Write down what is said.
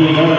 leading up.